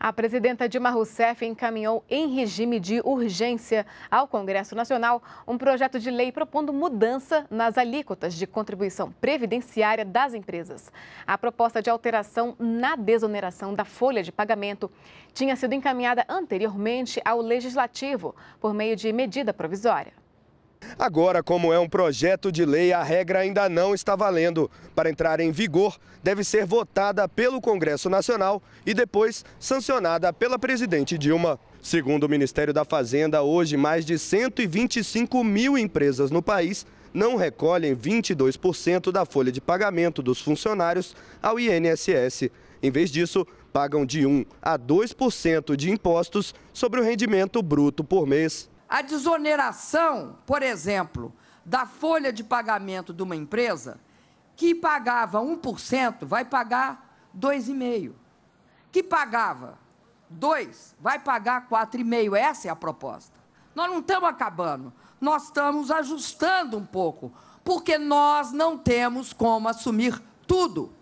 A presidenta Dilma Rousseff encaminhou em regime de urgência ao Congresso Nacional um projeto de lei propondo mudança nas alíquotas de contribuição previdenciária das empresas. A proposta de alteração na desoneração da folha de pagamento tinha sido encaminhada anteriormente ao Legislativo por meio de medida provisória. Agora, como é um projeto de lei, a regra ainda não está valendo. Para entrar em vigor, deve ser votada pelo Congresso Nacional e depois sancionada pela presidente Dilma. Segundo o Ministério da Fazenda, hoje mais de 125 mil empresas no país não recolhem 22% da folha de pagamento dos funcionários ao INSS. Em vez disso, pagam de 1 a 2% de impostos sobre o rendimento bruto por mês. A desoneração, por exemplo, da folha de pagamento de uma empresa que pagava 1%, vai pagar 2,5%. Que pagava 2, vai pagar 4,5%. Essa é a proposta. Nós não estamos acabando, nós estamos ajustando um pouco, porque nós não temos como assumir tudo.